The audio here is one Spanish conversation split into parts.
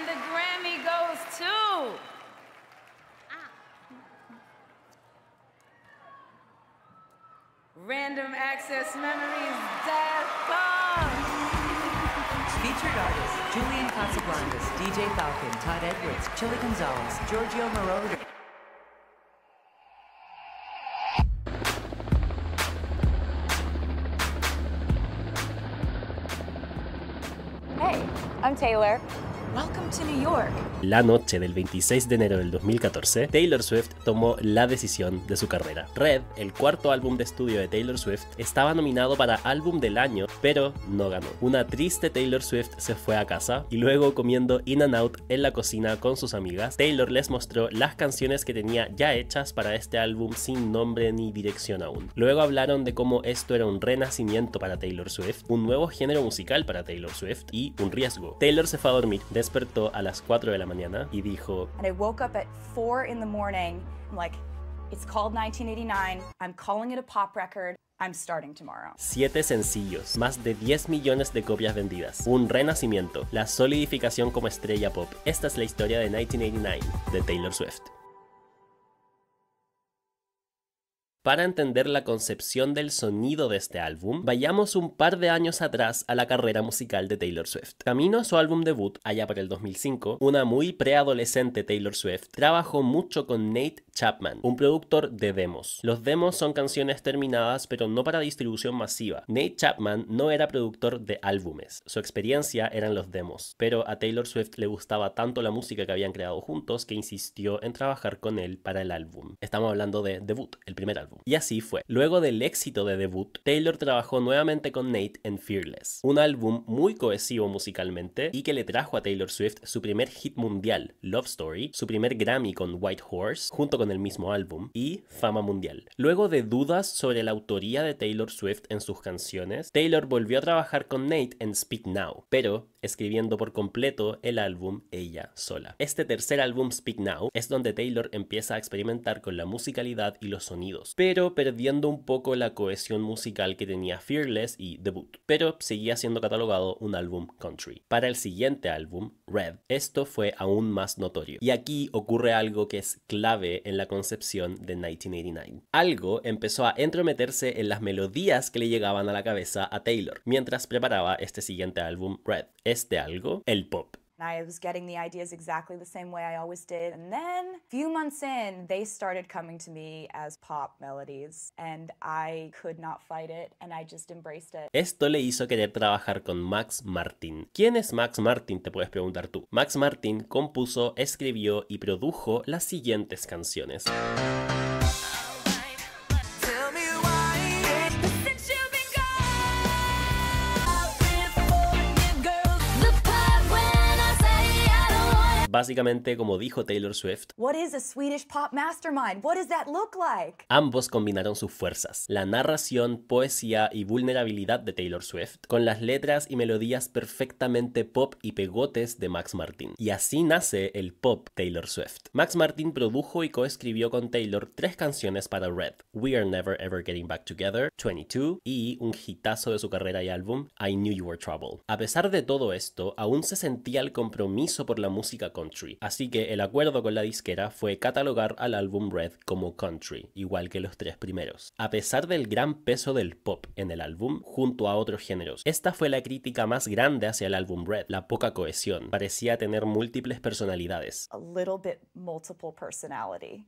And the Grammy goes to. Random Access Memories Daft Punk. Featured artists Julian Casablancas, DJ Falcon, Todd Edwards, Chili Gonzalez, Giorgio Moroder. Hey, I'm Taylor. La noche del 26 de enero del 2014, Taylor Swift tomó la decisión de su carrera. Red, el cuarto álbum de estudio de Taylor Swift, estaba nominado para álbum del año, pero no ganó. Una triste Taylor Swift se fue a casa y luego comiendo in and out en la cocina con sus amigas, Taylor les mostró las canciones que tenía ya hechas para este álbum sin nombre ni dirección aún. Luego hablaron de cómo esto era un renacimiento para Taylor Swift, un nuevo género musical para Taylor Swift y un riesgo. Taylor se fue a dormir despertó a las 4 de la mañana y dijo, And I woke up at 4 in the morning. I'm like, it's called 1989. I'm calling it a pop record. I'm starting tomorrow. Siete sencillos, más de 10 millones de copias vendidas, un renacimiento, la solidificación como estrella pop. Esta es la historia de 1989 de Taylor Swift. Para entender la concepción del sonido de este álbum, vayamos un par de años atrás a la carrera musical de Taylor Swift. Camino a su álbum debut, allá por el 2005, una muy preadolescente Taylor Swift trabajó mucho con Nate Chapman, un productor de demos. Los demos son canciones terminadas pero no para distribución masiva. Nate Chapman no era productor de álbumes, su experiencia eran los demos, pero a Taylor Swift le gustaba tanto la música que habían creado juntos que insistió en trabajar con él para el álbum. Estamos hablando de Debut, el primer álbum. Y así fue. Luego del éxito de Debut, Taylor trabajó nuevamente con Nate en Fearless, un álbum muy cohesivo musicalmente y que le trajo a Taylor Swift su primer hit mundial, Love Story, su primer Grammy con White Horse, junto con el mismo álbum, y fama mundial. Luego de dudas sobre la autoría de Taylor Swift en sus canciones, Taylor volvió a trabajar con Nate en Speak Now, pero escribiendo por completo el álbum ella sola. Este tercer álbum, Speak Now, es donde Taylor empieza a experimentar con la musicalidad y los sonidos, pero perdiendo un poco la cohesión musical que tenía Fearless y Debut, pero seguía siendo catalogado un álbum country. Para el siguiente álbum, Red, esto fue aún más notorio. Y aquí ocurre algo que es clave en la concepción de 1989. Algo empezó a entrometerse en las melodías que le llegaban a la cabeza a Taylor mientras preparaba este siguiente álbum, Red. Este algo, el pop. I was getting the ideas exactly the same way I always did. And then, a few months in, they started coming to me as pop melodies. And I could not fight it, and I just embraced it. Esto le hizo querer trabajar con Max Martin. ¿Quién es Max Martin? Te puedes preguntar tú. Max Martin compuso, escribió y produjo las siguientes canciones. Básicamente, como dijo Taylor Swift, What is a Swedish pop mastermind? What does that look like? ambos combinaron sus fuerzas, la narración, poesía y vulnerabilidad de Taylor Swift, con las letras y melodías perfectamente pop y pegotes de Max Martin. Y así nace el pop Taylor Swift. Max Martin produjo y coescribió con Taylor tres canciones para Red, We Are Never Ever Getting Back Together, 22 y un hitazo de su carrera y álbum, I Knew You Were Trouble. A pesar de todo esto, aún se sentía el compromiso por la música así que el acuerdo con la disquera fue catalogar al álbum Red como country, igual que los tres primeros. A pesar del gran peso del pop en el álbum, junto a otros géneros, esta fue la crítica más grande hacia el álbum Red, la poca cohesión, parecía tener múltiples personalidades. A little bit multiple personality.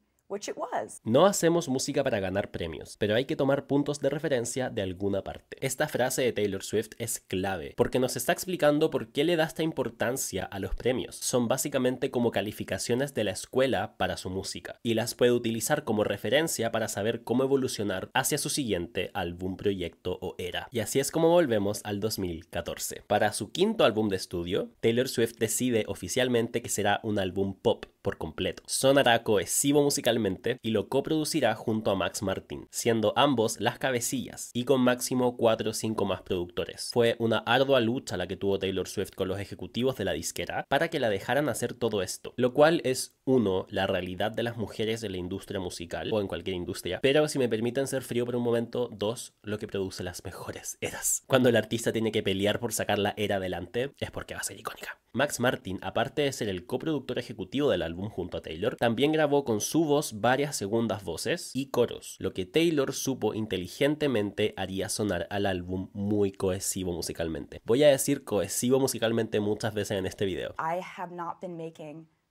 No hacemos música para ganar premios, pero hay que tomar puntos de referencia de alguna parte. Esta frase de Taylor Swift es clave, porque nos está explicando por qué le da esta importancia a los premios. Son básicamente como calificaciones de la escuela para su música, y las puede utilizar como referencia para saber cómo evolucionar hacia su siguiente álbum, proyecto o era. Y así es como volvemos al 2014. Para su quinto álbum de estudio, Taylor Swift decide oficialmente que será un álbum pop por completo. Sonará cohesivo musicalmente y lo coproducirá junto a Max Martin, siendo ambos las cabecillas y con máximo 4 o 5 más productores. Fue una ardua lucha la que tuvo Taylor Swift con los ejecutivos de la disquera para que la dejaran hacer todo esto, lo cual es uno, la realidad de las mujeres de la industria musical o en cualquier industria, pero si me permiten ser frío por un momento, dos, lo que produce las mejores eras. Cuando el artista tiene que pelear por sacar la era adelante es porque va a ser icónica. Max Martin, aparte de ser el coproductor ejecutivo del álbum junto a Taylor, también grabó con su voz varias segundas voces y coros, lo que Taylor supo inteligentemente haría sonar al álbum muy cohesivo musicalmente. Voy a decir cohesivo musicalmente muchas veces en este video.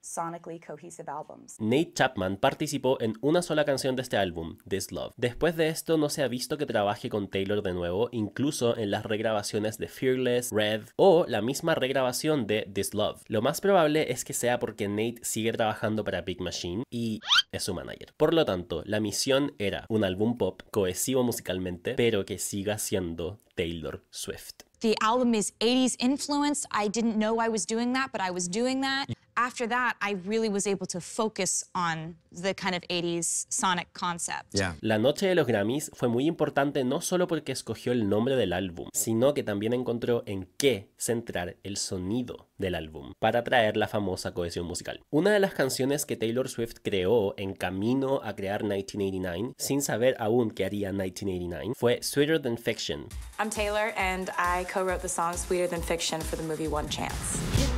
Sonically cohesive albums. Nate Chapman participó en una sola canción de este álbum, This Love. Después de esto no se ha visto que trabaje con Taylor de nuevo, incluso en las regrabaciones de Fearless, Red o la misma regrabación de This Love. Lo más probable es que sea porque Nate sigue trabajando para Big Machine y es su manager. Por lo tanto, la misión era un álbum pop cohesivo musicalmente, pero que siga siendo Taylor Swift. The album is 80s influenced. I didn't know I was doing that, but I was doing that. After that, I really was able to focus on the kind of 80s sonic concept. Yeah. La noche de los Grammys fue muy importante no solo porque escogió el nombre del álbum, sino que también encontró en qué centrar el sonido del álbum para traer la famosa cohesión musical. Una de las canciones que Taylor Swift creó en camino a crear 1989, sin saber aún qué haría 1989, fue Sweeter Than Fiction, I'm Taylor, and I co wrote the song Sweeter Than Fiction for the movie One Chance.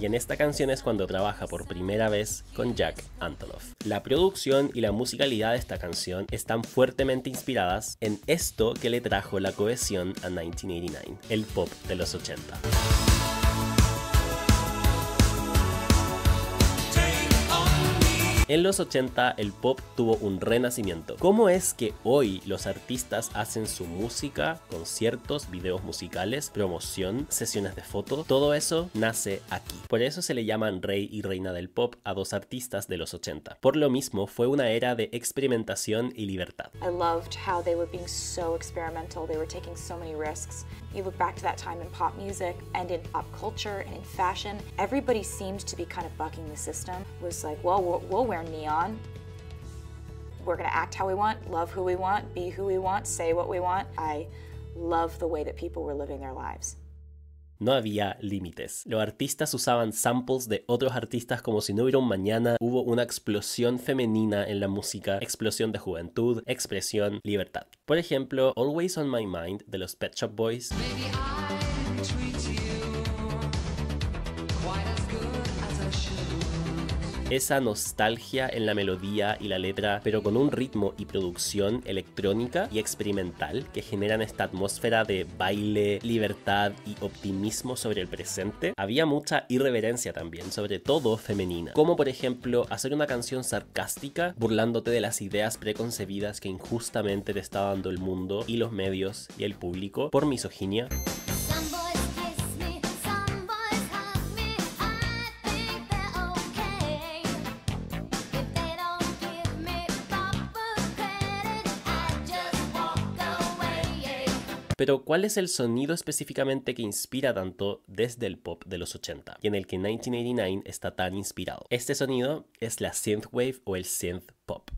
Y en esta canción es cuando trabaja por primera vez con Jack Antonoff. La producción y la musicalidad de esta canción están fuertemente inspiradas en esto que le trajo la cohesión a 1989, el pop de los 80. En los 80 el pop tuvo un renacimiento. ¿Cómo es que hoy los artistas hacen su música, conciertos, videos musicales, promoción, sesiones de fotos? Todo eso nace aquí. Por eso se le llaman rey y reina del pop a dos artistas de los 80. Por lo mismo fue una era de experimentación y libertad. I loved how they were being so experimental, they were taking so many risks. You look back to that time in pop music and in pop culture and in fashion, everybody seemed to be kind of bucking the system. It was like, well, we'll, we'll wear neon. We're gonna act how we want, love who we want, be who we want, say what we want. I love the way that people were living their lives. No había límites. Los artistas usaban samples de otros artistas como si no hubiera un mañana. Hubo una explosión femenina en la música, explosión de juventud, expresión, libertad. Por ejemplo, Always on My Mind de los Pet Shop Boys. Esa nostalgia en la melodía y la letra, pero con un ritmo y producción electrónica y experimental que generan esta atmósfera de baile, libertad y optimismo sobre el presente, había mucha irreverencia también, sobre todo femenina, como por ejemplo hacer una canción sarcástica burlándote de las ideas preconcebidas que injustamente te está dando el mundo y los medios y el público por misoginia. Pero ¿cuál es el sonido específicamente que inspira tanto desde el pop de los 80 y en el que 1989 está tan inspirado? Este sonido es la synthwave o el synth pop.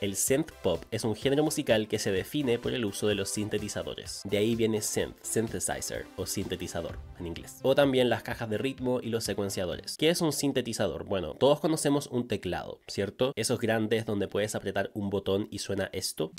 El synth pop es un género musical que se define por el uso de los sintetizadores. De ahí viene synth, synthesizer o sintetizador en inglés. O también las cajas de ritmo y los secuenciadores. ¿Qué es un sintetizador? Bueno, todos conocemos un teclado, ¿cierto? Esos grandes donde puedes apretar un botón y suena esto.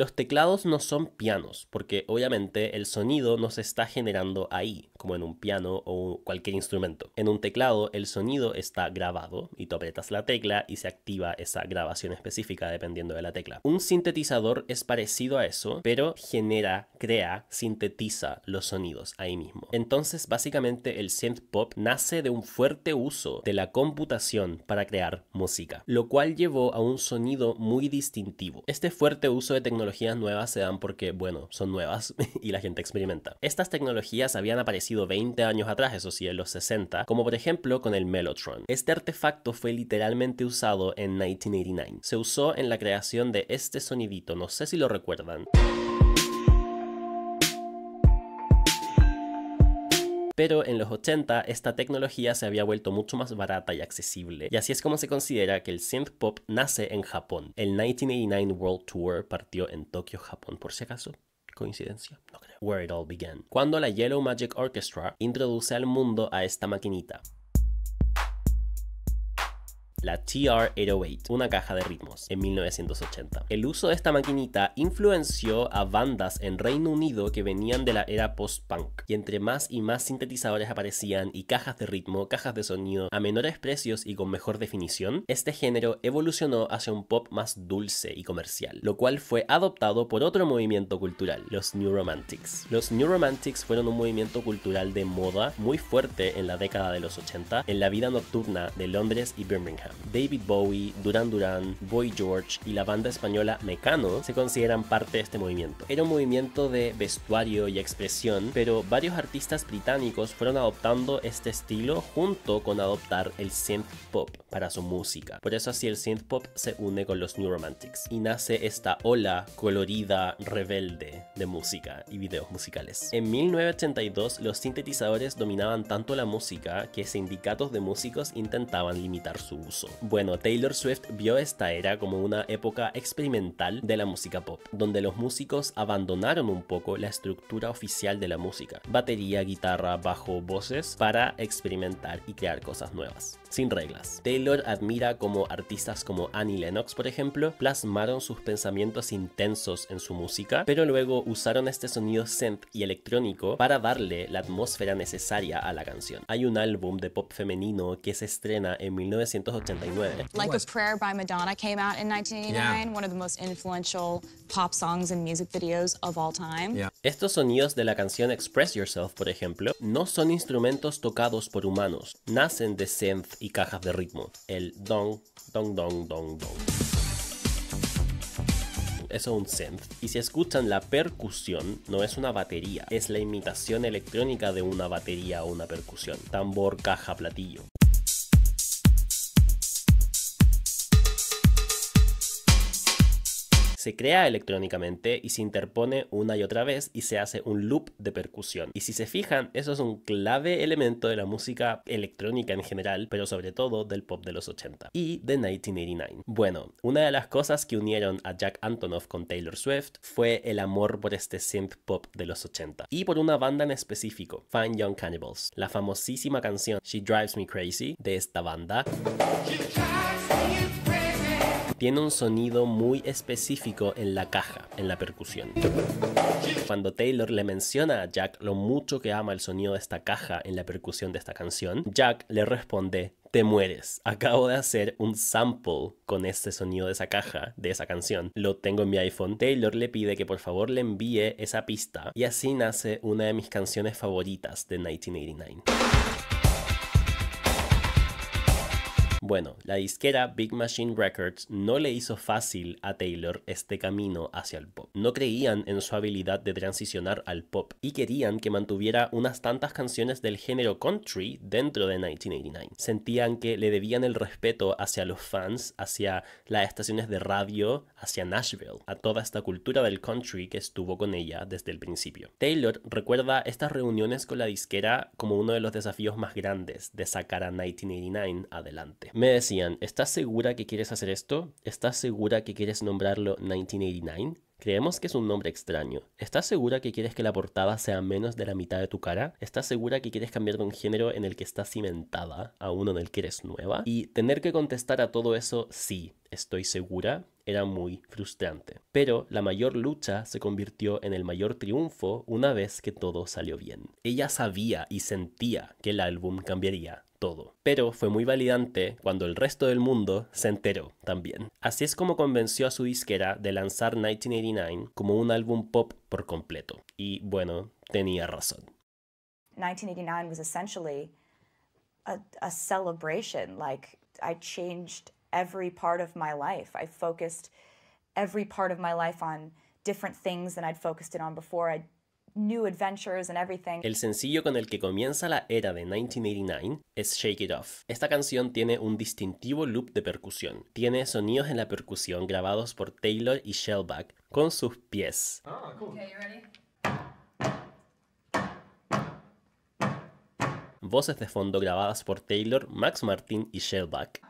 Los teclados no son pianos, porque obviamente el sonido no se está generando ahí, como en un piano o cualquier instrumento. En un teclado el sonido está grabado y tú apretas la tecla y se activa esa grabación específica dependiendo de la tecla. Un sintetizador es parecido a eso, pero genera, crea, sintetiza los sonidos ahí mismo. Entonces básicamente el synth pop nace de un fuerte uso de la computación para crear música, lo cual llevó a un sonido muy distintivo. Este fuerte uso de tecnologías nuevas se dan porque, bueno, son nuevas y la gente experimenta. Estas tecnologías habían aparecido 20 años atrás, eso sí, en los 60, como por ejemplo con el Mellotron. Este artefacto fue literalmente usado en 1989. Se usó en la creación de este sonidito, no sé si lo recuerdan. Pero en los 80 esta tecnología se había vuelto mucho más barata y accesible, y así es como se considera que el synth pop nace en Japón. El 1989 World Tour partió en Tokio, Japón, por si acaso. ¿Coincidencia? No creo. Where it all began. Cuando la Yellow Magic Orchestra introduce al mundo a esta maquinita. La TR-808, una caja de ritmos, en 1980. El uso de esta maquinita influenció a bandas en Reino Unido que venían de la era post-punk, y entre más y más sintetizadores aparecían y cajas de ritmo, cajas de sonido a menores precios y con mejor definición, este género evolucionó hacia un pop más dulce y comercial, lo cual fue adoptado por otro movimiento cultural, los New Romantics. Los New Romantics fueron un movimiento cultural de moda muy fuerte en la década de los 80 en la vida nocturna de Londres y Birmingham. David Bowie, Duran Duran, Boy George y la banda española Mecano se consideran parte de este movimiento. Era un movimiento de vestuario y expresión, pero varios artistas británicos fueron adoptando este estilo junto con adoptar el synth pop para su música. Por eso así el synth pop se une con los New Romantics y nace esta ola colorida, rebelde de música y videos musicales. En 1982 los sintetizadores dominaban tanto la música que sindicatos de músicos intentaban limitar su uso. Bueno, Taylor Swift vio esta era como una época experimental de la música pop, donde los músicos abandonaron un poco la estructura oficial de la música, batería, guitarra, bajo, voces, para experimentar y crear cosas nuevas, sin reglas. Taylor admira como artistas como Annie Lennox, por ejemplo, plasmaron sus pensamientos intensos en su música, pero luego usaron este sonido synth y electrónico para darle la atmósfera necesaria a la canción. Hay un álbum de pop femenino que se estrena en 1989 Like a Prayer by Madonna came out in 1989, one of the most influential pop songs and music videos of all time. Yeah. Estos sonidos de la canción Express Yourself, por ejemplo, no son instrumentos tocados por humanos, nacen de synth y cajas de ritmo. El dong, dong, dong, dong, dong. Es un synth. Y si escuchan la percusión, no es una batería, es la imitación electrónica de una batería o una percusión. Tambor, caja, platillo. Se crea electrónicamente y se interpone una y otra vez y se hace un loop de percusión. Y si se fijan, eso es un clave elemento de la música electrónica en general, pero sobre todo del pop de los 80 y de 1989. Bueno, una de las cosas que unieron a Jack Antonoff con Taylor Swift fue el amor por este synth pop de los 80 y por una banda en específico, Fine Young Cannibals. La famosísima canción She Drives Me Crazy de esta banda tiene un sonido muy específico en la caja, en la percusión. Cuando Taylor le menciona a Jack lo mucho que ama el sonido de esta caja en la percusión de esta canción, Jack le responde, te mueres. Acabo de hacer un sample con este sonido de esa caja, de esa canción. Lo tengo en mi iPhone. Taylor le pide que por favor le envíe esa pista y así nace una de mis canciones favoritas de 1989. Bueno, la disquera Big Machine Records no le hizo fácil a Taylor este camino hacia el pop. No creían en su habilidad de transicionar al pop y querían que mantuviera unas tantas canciones del género country dentro de 1989. Sentían que le debían el respeto hacia los fans, hacia las estaciones de radio, hacia Nashville, a toda esta cultura del country que estuvo con ella desde el principio. Taylor recuerda estas reuniones con la disquera como uno de los desafíos más grandes de sacar a 1989 adelante. Me decían, ¿estás segura que quieres hacer esto? ¿Estás segura que quieres nombrarlo 1989? Creemos que es un nombre extraño. ¿Estás segura que quieres que la portada sea menos de la mitad de tu cara? ¿Estás segura que quieres cambiar de un género en el que estás cimentada a uno en el que eres nueva? Y tener que contestar a todo eso, sí, estoy segura, era muy frustrante. Pero la mayor lucha se convirtió en el mayor triunfo una vez que todo salió bien. Ella sabía y sentía que el álbum cambiaría todo. Pero fue muy validante cuando el resto del mundo se enteró también. Así es como convenció a su disquera de lanzar 1989 como un álbum pop por completo. Y bueno, tenía razón. 1989 was essentially a, celebration. Like, I changed every part of my life. I focused every part of my life on different things than I'd focused it on before. New adventures and everything. El sencillo con el que comienza la era de 1989 es Shake It Off. Esta canción tiene un distintivo loop de percusión. Tiene sonidos en la percusión grabados por Taylor y Shellback con sus pies. Voces de fondo grabadas por Taylor, Max Martin y Shellback.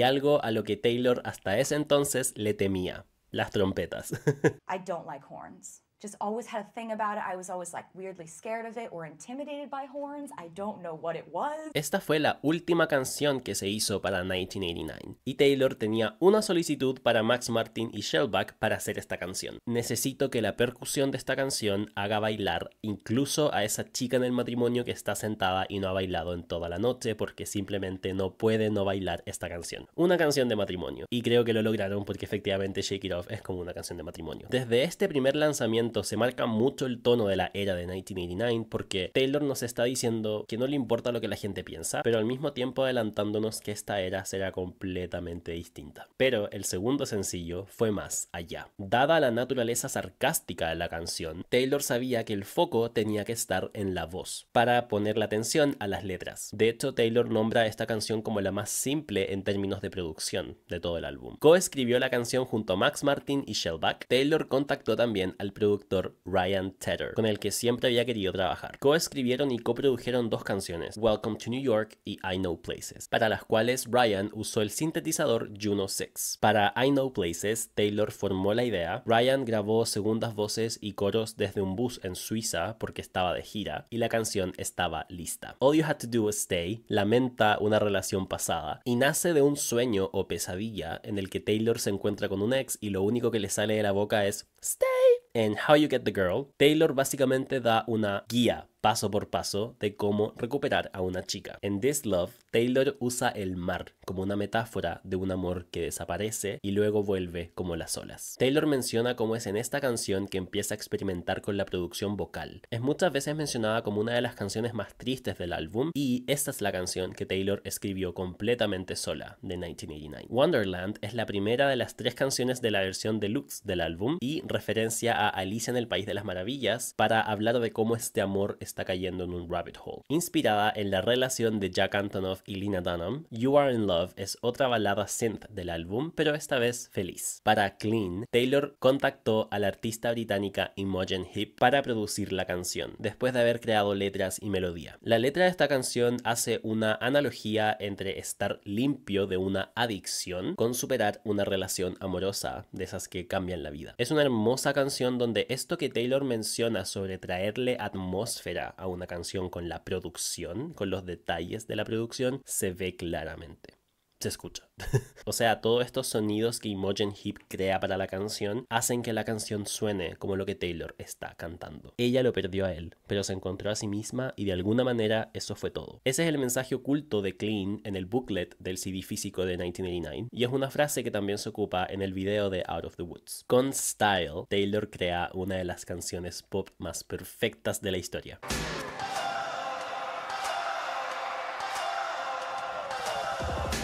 Y algo a lo que Taylor hasta ese entonces le temía. las trompetas. I don't like horns. Just always had a thing about it. I was always like weirdly scared of it or intimidated by horns. I don't know what it was. Esta fue la última canción que se hizo para 1989 y Taylor tenía una solicitud para Max Martin y Shellback para hacer esta canción. Necesito que la percusión de esta canción haga bailar incluso a esa chica en el matrimonio que está sentada y no ha bailado en toda la noche porque simplemente no puede no bailar esta canción. Una canción de matrimonio. Y creo que lo lograron porque efectivamente Shake It Off es como una canción de matrimonio. Desde este primer lanzamiento se marca mucho el tono de la era de 1989 porque Taylor nos está diciendo que no le importa lo que la gente piensa, pero al mismo tiempo adelantándonos que esta era será completamente distinta. Pero el segundo sencillo fue más allá. Dada la naturaleza sarcástica de la canción, Taylor sabía que el foco tenía que estar en la voz para poner la atención a las letras. De hecho, Taylor nombra esta canción como la más simple en términos de producción de todo el álbum. Coescribió la canción junto a Max Martin y Shellback. Taylor contactó también al productor Ryan Tedder, con el que siempre había querido trabajar. Coescribieron y coprodujeron dos canciones, Welcome to New York y I Know Places, para las cuales Ryan usó el sintetizador Juno 6. Para I Know Places, Taylor formó la idea, Ryan grabó segundas voces y coros desde un bus en Suiza porque estaba de gira y la canción estaba lista. All You Had to Do Was Stay lamenta una relación pasada y nace de un sueño o pesadilla en el que Taylor se encuentra con un ex y lo único que le sale de la boca es Stay. En How You Get the Girl, Taylor básicamente da una guía paso por paso de cómo recuperar a una chica. En This Love, Taylor usa el mar como una metáfora de un amor que desaparece y luego vuelve como las olas. Taylor menciona cómo es en esta canción que empieza a experimentar con la producción vocal. Es muchas veces mencionada como una de las canciones más tristes del álbum y esta es la canción que Taylor escribió completamente sola de 1989. Wonderland es la primera de las tres canciones de la versión deluxe del álbum y referencia a Alicia en el País de las Maravillas para hablar de cómo este amor está cayendo en un rabbit hole. Inspirada en la relación de Jack Antonoff y Lena Dunham, You Are in Love es otra balada synth del álbum, pero esta vez feliz. Para Clean, Taylor contactó a la artista británica Imogen Heap para producir la canción, después de haber creado letras y melodía. La letra de esta canción hace una analogía entre estar limpio de una adicción con superar una relación amorosa de esas que cambian la vida. Es una hermosa canción donde esto que Taylor menciona sobre traerle atmósfera a una canción con la producción, con los detalles de la producción, se ve claramente. Se escucha. o sea, todos estos sonidos que Imogen Heap crea para la canción hacen que la canción suene como lo que Taylor está cantando. Ella lo perdió a él, pero se encontró a sí misma y de alguna manera eso fue todo. Ese es el mensaje oculto de Clean en el booklet del CD físico de 1989 y es una frase que también se ocupa en el video de Out of the Woods. Con Style, Taylor crea una de las canciones pop más perfectas de la historia.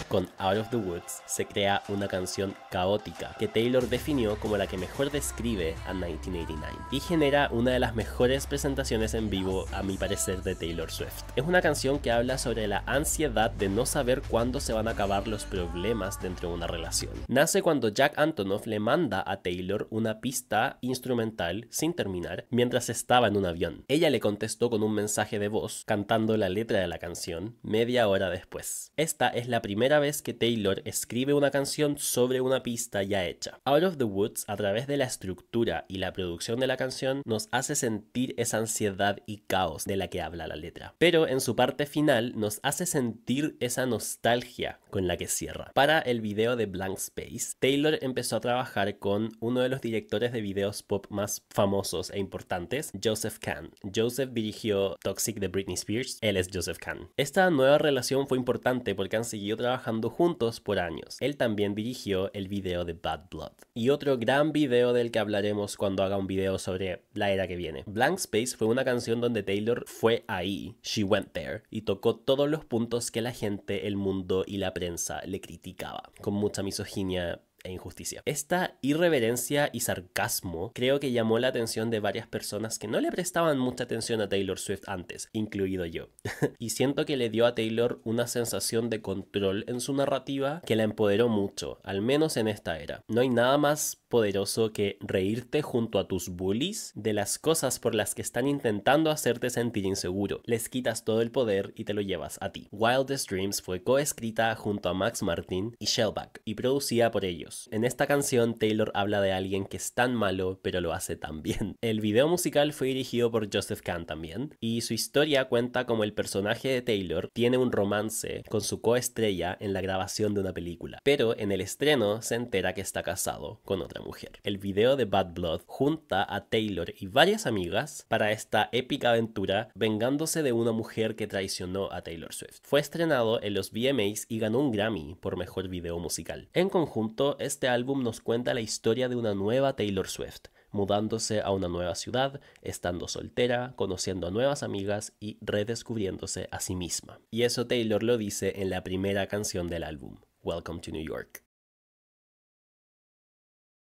Con Out of the Woods se crea una canción caótica que Taylor definió como la que mejor describe a 1989 y genera una de las mejores presentaciones en vivo a mi parecer de Taylor Swift. Es una canción que habla sobre la ansiedad de no saber cuándo se van a acabar los problemas dentro de una relación. Nace cuando Jack Antonoff le manda a Taylor una pista instrumental sin terminar mientras estaba en un avión. Ella le contestó con un mensaje de voz cantando la letra de la canción media hora después. Esta es la primera vez que Taylor escribe una canción sobre una pista ya hecha. Out of the Woods, a través de la estructura y la producción de la canción, nos hace sentir esa ansiedad y caos de la que habla la letra. Pero en su parte final nos hace sentir esa nostalgia con la que cierra. Para el video de Blank Space, Taylor empezó a trabajar con uno de los directores de videos pop más famosos e importantes, Joseph Kahn. Joseph dirigió Toxic de Britney Spears, él es Joseph Kahn. Esta nueva relación fue importante porque han seguido trabajando juntos por años. Él también dirigió el video de Bad Blood. Y otro gran video del que hablaremos cuando haga un video sobre la era que viene. Blank Space fue una canción donde Taylor fue ahí, she went there, y tocó todos los puntos que la gente, el mundo y la prensa le criticaba, con mucha misoginia e injusticia. Esta irreverencia y sarcasmo creo que llamó la atención de varias personas que no le prestaban mucha atención a Taylor Swift antes, incluido yo. y siento que le dio a Taylor una sensación de control en su narrativa que la empoderó mucho, al menos en esta era. No hay nada más poderoso que reírte junto a tus bullies de las cosas por las que están intentando hacerte sentir inseguro. Les quitas todo el poder y te lo llevas a ti. Wildest Dreams fue coescrita junto a Max Martin y Shellback y producida por ellos En esta canción Taylor habla de alguien que es tan malo pero lo hace tan bien. El video musical fue dirigido por Joseph Kahn también y su historia cuenta como el personaje de Taylor tiene un romance con su coestrella en la grabación de una película, pero en el estreno se entera que está casado con otra mujer. El video de Bad Blood junta a Taylor y varias amigas para esta épica aventura vengándose de una mujer que traicionó a Taylor Swift. Fue estrenado en los VMAs y ganó un Grammy por mejor video musical. En conjunto, este álbum nos cuenta la historia de una nueva Taylor Swift, mudándose a una nueva ciudad, estando soltera, conociendo a nuevas amigas y redescubriéndose a sí misma. Y eso Taylor lo dice en la primera canción del álbum, Welcome to New York.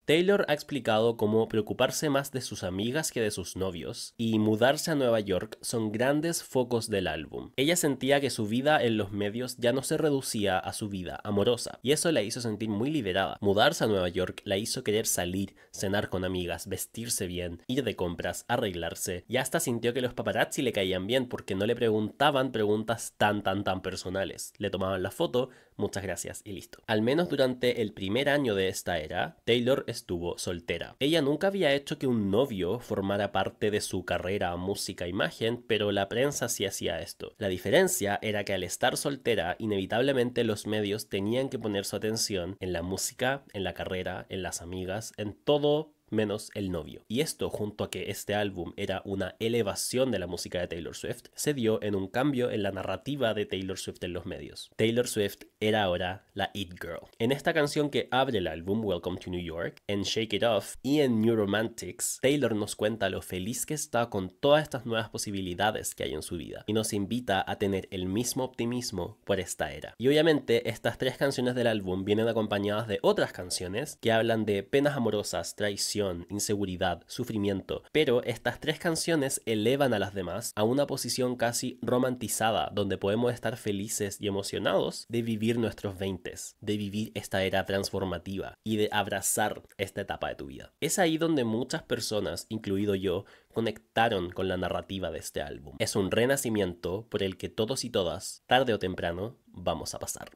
Taylor ha explicado cómo preocuparse más de sus amigas que de sus novios y mudarse a Nueva York son grandes focos del álbum. Ella sentía que su vida en los medios ya no se reducía a su vida amorosa y eso la hizo sentir muy liberada. Mudarse a Nueva York la hizo querer salir, cenar con amigas, vestirse bien, ir de compras, arreglarse y hasta sintió que los paparazzi le caían bien porque no le preguntaban preguntas tan tan tan personales. Le tomaban la foto, muchas gracias y listo. Al menos durante el primer año de esta era, Taylor estuvo soltera. Ella nunca había hecho que un novio formara parte de su carrera música imagen, pero la prensa sí hacía esto. La diferencia era que al estar soltera, inevitablemente los medios tenían que poner su atención en la música, en la carrera, en las amigas, en todo menos el novio. Y esto, junto a que este álbum era una elevación de la música de Taylor Swift, se dio en un cambio en la narrativa de Taylor Swift en los medios. Taylor Swift era ahora la It Girl. En esta canción que abre el álbum Welcome to New York, en Shake It Off y en New Romantics, Taylor nos cuenta lo feliz que está con todas estas nuevas posibilidades que hay en su vida y nos invita a tener el mismo optimismo por esta era. Y obviamente estas tres canciones del álbum vienen acompañadas de otras canciones que hablan de penas amorosas, traición, inseguridad, sufrimiento, pero estas tres canciones elevan a las demás a una posición casi romantizada donde podemos estar felices y emocionados de vivir nuestros veintes, de vivir esta era transformativa y de abrazar esta etapa de tu vida. Es ahí donde muchas personas, incluido yo, conectaron con la narrativa de este álbum. Es un renacimiento por el que todos y todas, tarde o temprano, vamos a pasar.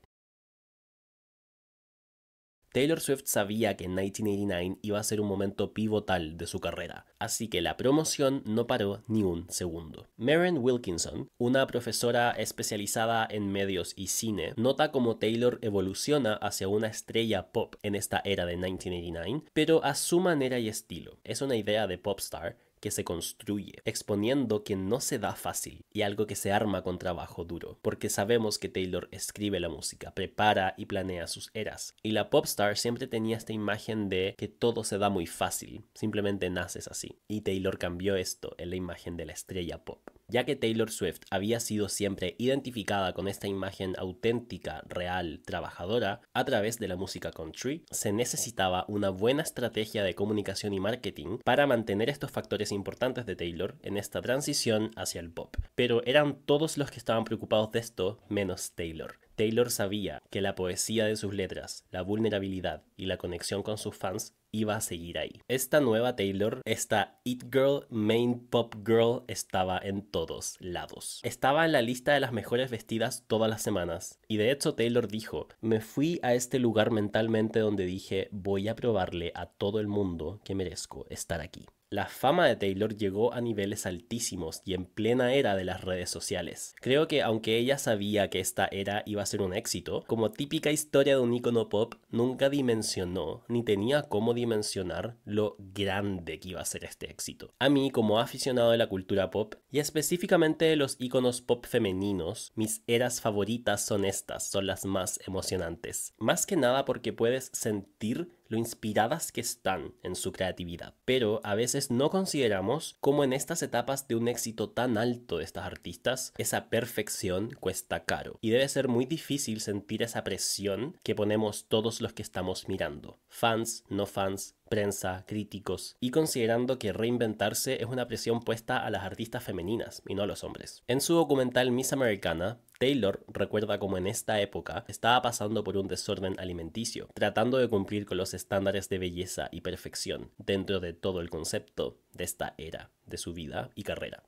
Taylor Swift sabía que 1989 iba a ser un momento pivotal de su carrera, así que la promoción no paró ni un segundo. Maren Wilkinson, una profesora especializada en medios y cine, nota cómo Taylor evoluciona hacia una estrella pop en esta era de 1989, pero a su manera y estilo. Es una idea de popstar que se construye, exponiendo que no se da fácil y algo que se arma con trabajo duro, porque sabemos que Taylor escribe la música, prepara y planea sus eras. Y la popstar siempre tenía esta imagen de que todo se da muy fácil, simplemente naces así. Y Taylor cambió esto en la imagen de la estrella pop ya que Taylor Swift había sido siempre identificada con esta imagen auténtica, real, trabajadora, a través de la música country, se necesitaba una buena estrategia de comunicación y marketing para mantener estos factores importantes de Taylor en esta transición hacia el pop. Pero eran todos los que estaban preocupados de esto, menos Taylor. Taylor sabía que la poesía de sus letras, la vulnerabilidad y la conexión con sus fans iba a seguir ahí. Esta nueva Taylor, esta It Girl, Main Pop Girl, estaba en todos lados. Estaba en la lista de las mejores vestidas todas las semanas. Y de hecho Taylor dijo, me fui a este lugar mentalmente donde dije, voy a probarle a todo el mundo que merezco estar aquí. La fama de Taylor llegó a niveles altísimos y en plena era de las redes sociales. Creo que aunque ella sabía que esta era iba a ser un éxito, como típica historia de un icono pop, nunca dimensionó ni tenía cómo dimensionar lo grande que iba a ser este éxito. A mí, como aficionado de la cultura pop, y específicamente de los iconos pop femeninos, mis eras favoritas son estas, son las más emocionantes. Más que nada porque puedes sentir lo inspiradas que están en su creatividad. Pero a veces no consideramos cómo en estas etapas de un éxito tan alto de estas artistas, esa perfección cuesta caro. Y debe ser muy difícil sentir esa presión que ponemos todos los que estamos mirando. Fans, no fans, prensa, críticos, y considerando que reinventarse es una presión puesta a las artistas femeninas y no a los hombres. En su documental Miss Americana, Taylor recuerda cómo en esta época estaba pasando por un desorden alimenticio, tratando de cumplir con los estándares de belleza y perfección dentro de todo el concepto de esta era de su vida y carrera.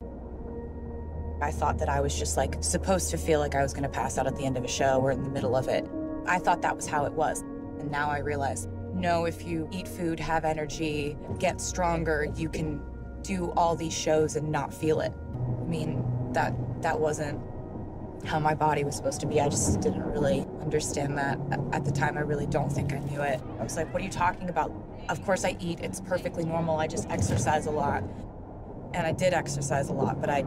I thought that I was just like supposed to feel like I was going pass out at the end of a show or in the middle of it. I thought that was how it was. And now I realize know if you eat food, have energy, get stronger, you can do all these shows and not feel it. I mean, that that wasn't how my body was supposed to be. I just didn't really understand that at the time. I really don't think I knew it. I was like, what are you talking about? Of course I eat. It's perfectly normal. I just exercise a lot. And I did exercise a lot, but I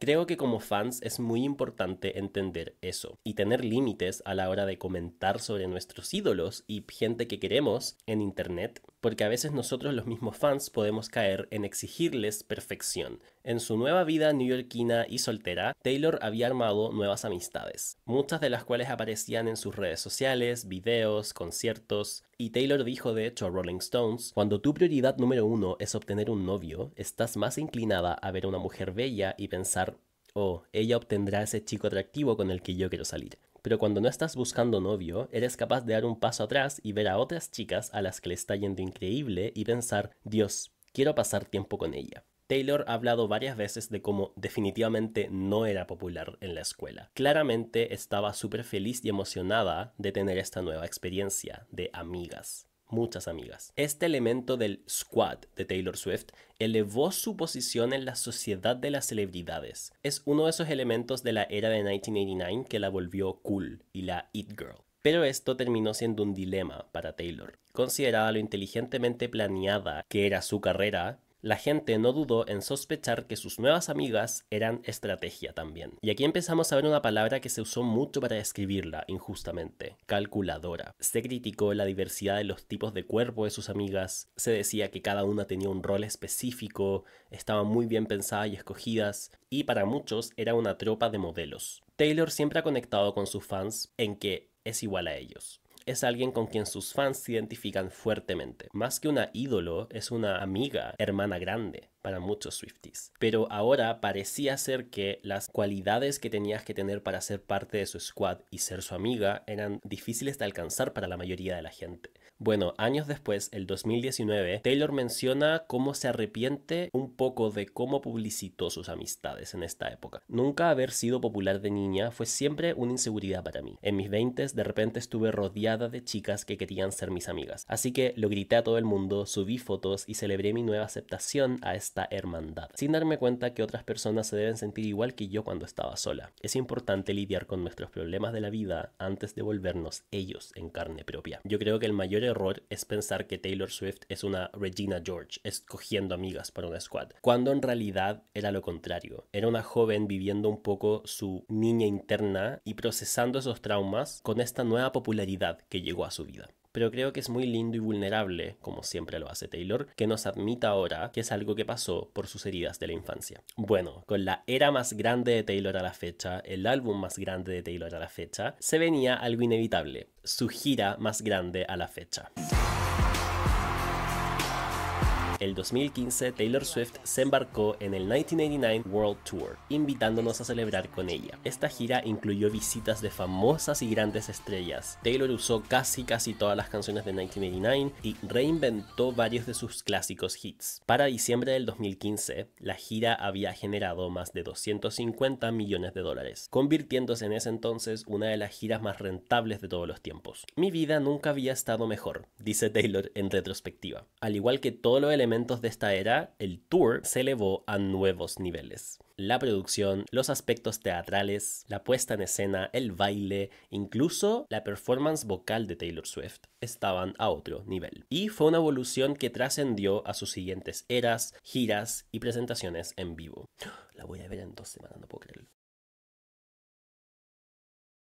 Creo que como fans es muy importante entender eso y tener límites a la hora de comentar sobre nuestros ídolos y gente que queremos en Internet, porque a veces nosotros los mismos fans podemos caer en exigirles perfección. En su nueva vida neoyorquina y soltera, Taylor había armado nuevas amistades, muchas de las cuales aparecían en sus redes sociales, videos, conciertos, y Taylor dijo de hecho a Rolling Stones, cuando tu prioridad número uno es obtener un novio, estás más inclinada a ver a una mujer bella y pensar, oh, ella obtendrá ese chico atractivo con el que yo quiero salir. Pero cuando no estás buscando novio, eres capaz de dar un paso atrás y ver a otras chicas a las que le está yendo increíble y pensar, Dios, quiero pasar tiempo con ella. Taylor ha hablado varias veces de cómo definitivamente no era popular en la escuela. Claramente estaba súper feliz y emocionada de tener esta nueva experiencia de amigas. Muchas amigas. Este elemento del squad de Taylor Swift elevó su posición en la sociedad de las celebridades. Es uno de esos elementos de la era de 1989 que la volvió cool y la It Girl. Pero esto terminó siendo un dilema para Taylor. Considerada lo inteligentemente planeada que era su carrera, la gente no dudó en sospechar que sus nuevas amigas eran estrategia también. Y aquí empezamos a ver una palabra que se usó mucho para describirla injustamente, calculadora. Se criticó la diversidad de los tipos de cuerpo de sus amigas, se decía que cada una tenía un rol específico, estaban muy bien pensadas y escogidas, y para muchos era una tropa de modelos. Taylor siempre ha conectado con sus fans en que es igual a ellos es alguien con quien sus fans se identifican fuertemente. Más que una ídolo, es una amiga, hermana grande para muchos Swifties. Pero ahora parecía ser que las cualidades que tenías que tener para ser parte de su squad y ser su amiga eran difíciles de alcanzar para la mayoría de la gente. Bueno, años después, el 2019, Taylor menciona cómo se arrepiente un poco de cómo publicitó sus amistades en esta época. Nunca haber sido popular de niña fue siempre una inseguridad para mí. En mis 20 de repente estuve rodeada de chicas que querían ser mis amigas. Así que lo grité a todo el mundo, subí fotos y celebré mi nueva aceptación a esta hermandad, sin darme cuenta que otras personas se deben sentir igual que yo cuando estaba sola. Es importante lidiar con nuestros problemas de la vida antes de volvernos ellos en carne propia. Yo creo que el mayor error es pensar que Taylor Swift es una Regina George, escogiendo amigas para una squad, cuando en realidad era lo contrario. Era una joven viviendo un poco su niña interna y procesando esos traumas con esta nueva popularidad que llegó a su vida pero creo que es muy lindo y vulnerable, como siempre lo hace Taylor, que nos admita ahora que es algo que pasó por sus heridas de la infancia. Bueno, con la era más grande de Taylor a la fecha, el álbum más grande de Taylor a la fecha, se venía algo inevitable, su gira más grande a la fecha. El 2015, Taylor Swift se embarcó en el 1989 World Tour, invitándonos a celebrar con ella. Esta gira incluyó visitas de famosas y grandes estrellas. Taylor usó casi casi todas las canciones de 1989 y reinventó varios de sus clásicos hits. Para diciembre del 2015, la gira había generado más de 250 millones de dólares, convirtiéndose en ese entonces una de las giras más rentables de todos los tiempos. Mi vida nunca había estado mejor, dice Taylor en retrospectiva. Al igual que todos los elementos de esta era, el tour se elevó a nuevos niveles. La producción, los aspectos teatrales, la puesta en escena, el baile, incluso la performance vocal de Taylor Swift estaban a otro nivel. Y fue una evolución que trascendió a sus siguientes eras, giras y presentaciones en vivo. La voy a ver en dos semanas, no puedo creerlo.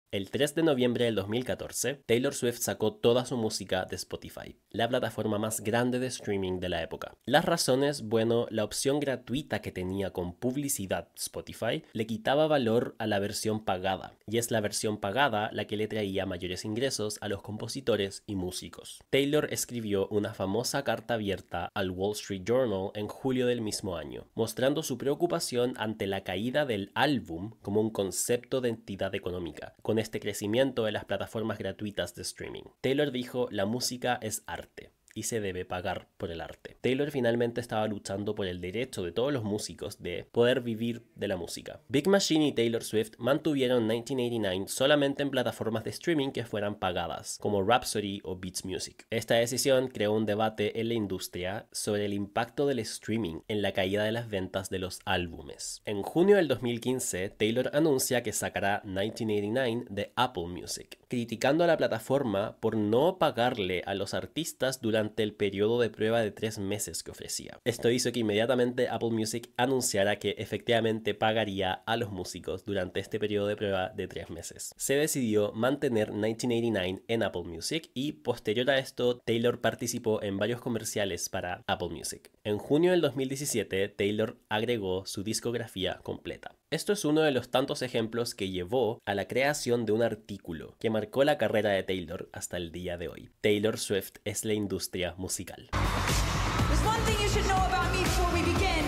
El 3 de noviembre del 2014, Taylor Swift sacó toda su música de Spotify, la plataforma más grande de streaming de la época. Las razones, bueno, la opción gratuita que tenía con publicidad Spotify le quitaba valor a la versión pagada, y es la versión pagada la que le traía mayores ingresos a los compositores y músicos. Taylor escribió una famosa carta abierta al Wall Street Journal en julio del mismo año, mostrando su preocupación ante la caída del álbum como un concepto de entidad económica, con este crecimiento de las plataformas gratuitas de streaming. Taylor dijo, la música es arte. Y se debe pagar por el arte. Taylor finalmente estaba luchando por el derecho de todos los músicos de poder vivir de la música. Big Machine y Taylor Swift mantuvieron 1989 solamente en plataformas de streaming que fueran pagadas, como Rhapsody o Beats Music. Esta decisión creó un debate en la industria sobre el impacto del streaming en la caída de las ventas de los álbumes. En junio del 2015, Taylor anuncia que sacará 1989 de Apple Music, criticando a la plataforma por no pagarle a los artistas durante el periodo de prueba de tres meses que ofrecía. Esto hizo que inmediatamente Apple Music anunciara que efectivamente pagaría a los músicos durante este periodo de prueba de tres meses. Se decidió mantener 1989 en Apple Music y posterior a esto Taylor participó en varios comerciales para Apple Music. En junio del 2017 Taylor agregó su discografía completa. Esto es uno de los tantos ejemplos que llevó a la creación de un artículo que marcó la carrera de Taylor hasta el día de hoy. Taylor Swift es la industria musical. There's one thing you should know about me before we begin.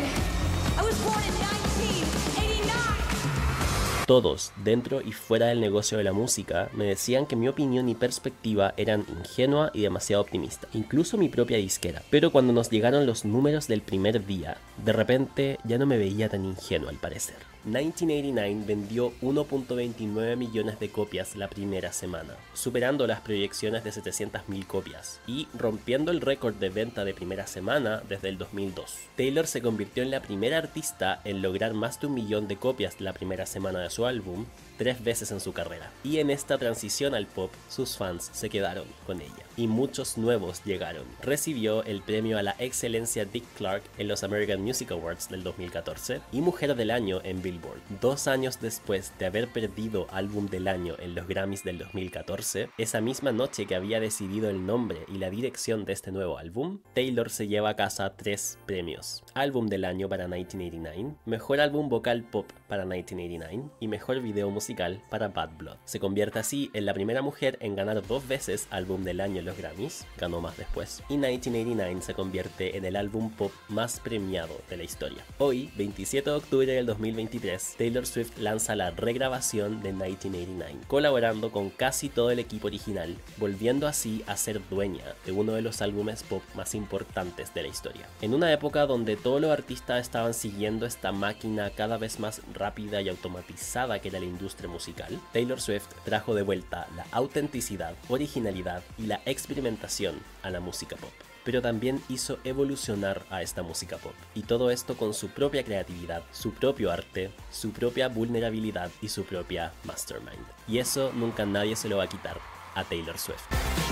I was born in 1989. Todos, dentro y fuera del negocio de la música, me decían que mi opinión y perspectiva eran ingenua y demasiado optimista, incluso mi propia disquera. Pero cuando nos llegaron los números del primer día, de repente ya no me veía tan ingenuo al parecer. 1989 vendió 1.29 millones de copias la primera semana, superando las proyecciones de 700.000 copias y rompiendo el récord de venta de primera semana desde el 2002. Taylor se convirtió en la primera artista en lograr más de un millón de copias la primera semana de su álbum tres veces en su carrera. Y en esta transición al pop, sus fans se quedaron con ella. Y muchos nuevos llegaron. Recibió el premio a la excelencia Dick Clark en los American Music Awards del 2014 y Mujer del Año en Billboard. Dos años después de haber perdido Álbum del Año en los Grammys del 2014, esa misma noche que había decidido el nombre y la dirección de este nuevo álbum, Taylor se lleva a casa tres premios. Álbum del Año para 1989, Mejor Álbum Vocal Pop para 1989 y Mejor Video Musical para Bad Blood. Se convierte así en la primera mujer en ganar dos veces Álbum del Año en los Grammys, ganó más después, y 1989 se convierte en el álbum pop más premiado de la historia. Hoy, 27 de octubre del 2023, Taylor Swift lanza la regrabación de 1989, colaborando con casi todo el equipo original, volviendo así a ser dueña de uno de los álbumes pop más importantes de la historia. En una época donde todos los artistas estaban siguiendo esta máquina cada vez más rápida y automatizada que era la musical, Taylor Swift trajo de vuelta la autenticidad, originalidad y la experimentación a la música pop pero también hizo evolucionar a esta música pop. Y todo esto con su propia creatividad, su propio arte, su propia vulnerabilidad y su propia mastermind. Y eso nunca nadie se lo va a quitar a Taylor Swift.